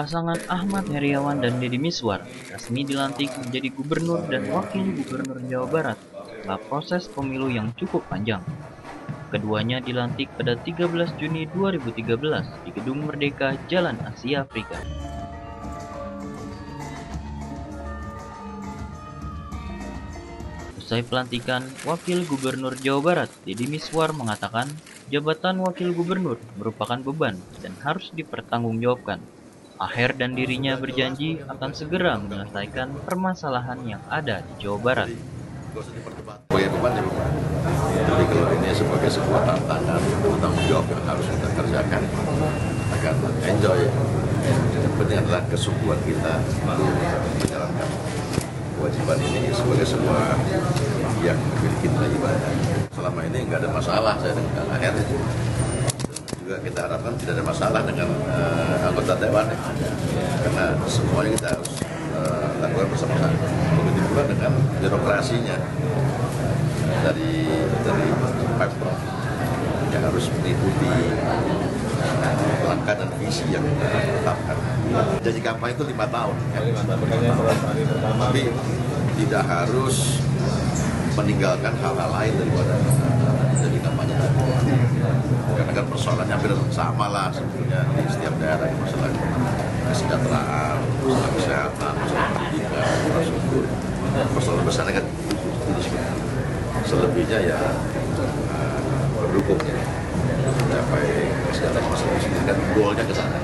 Pasangan Ahmad Heriawan dan Deddy Miswar resmi dilantik menjadi gubernur dan wakil gubernur Jawa Barat setelah proses pemilu yang cukup panjang. Keduanya dilantik pada 13 Juni 2013 di Gedung Merdeka, Jalan Asia Afrika. Usai pelantikan, Wakil Gubernur Jawa Barat, Deddy Miswar mengatakan jabatan Wakil Gubernur merupakan beban dan harus dipertanggungjawabkan. Aher dan dirinya berjanji akan segera menyelesaikan permasalahan yang ada di Jawa Barat. Ya. Jadi kalau ini sebagai sebuah tantangan, tanggung jawab yang harus kita kerjakan, akan enjoy. Yang penting adalah kesungguhan kita untuk menjalankan kewajiban ini sebagai sebuah yang memiliki nilai ibadah. Selama ini nggak ada masalah saya dengan Aher. Juga kita harapkan tidak ada masalah dengan uh, anggota dewan ya. karena semuanya kita harus uh, lakukan bersama-sama. Begitu pula dengan birokrasinya dari dari pemprov yang harus mengikuti langkah dan visi yang kita tetapkan. Jadi kampanye itu lima tahun, kan? tapi tidak harus meninggalkan hal-hal lain daripada jadi kampanye tadi. Karena kan persoalannya hampir sama lah sebetulnya di setiap daerah masalah kesejahteraan, masalah kesehatan, masalah pendidikan, infrastruktur. Persoalan besarnya kan itu. Selebihnya ya uh, mendukung ya mencapai kesejahteraan masalah kan goalnya ke sana.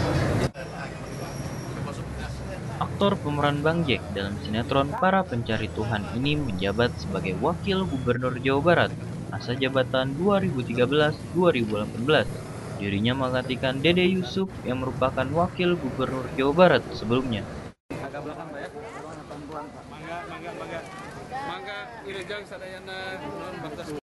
Aktor pemeran Bang Jack dalam sinetron Para Pencari Tuhan ini menjabat sebagai Wakil Gubernur Jawa Barat masa jabatan 2013-2018. Dirinya menggantikan Dede Yusuf yang merupakan Wakil Gubernur Jawa Barat sebelumnya. agak belakang Pak ya. Mangga, mangga, mangga. Mangga, irejang sadayana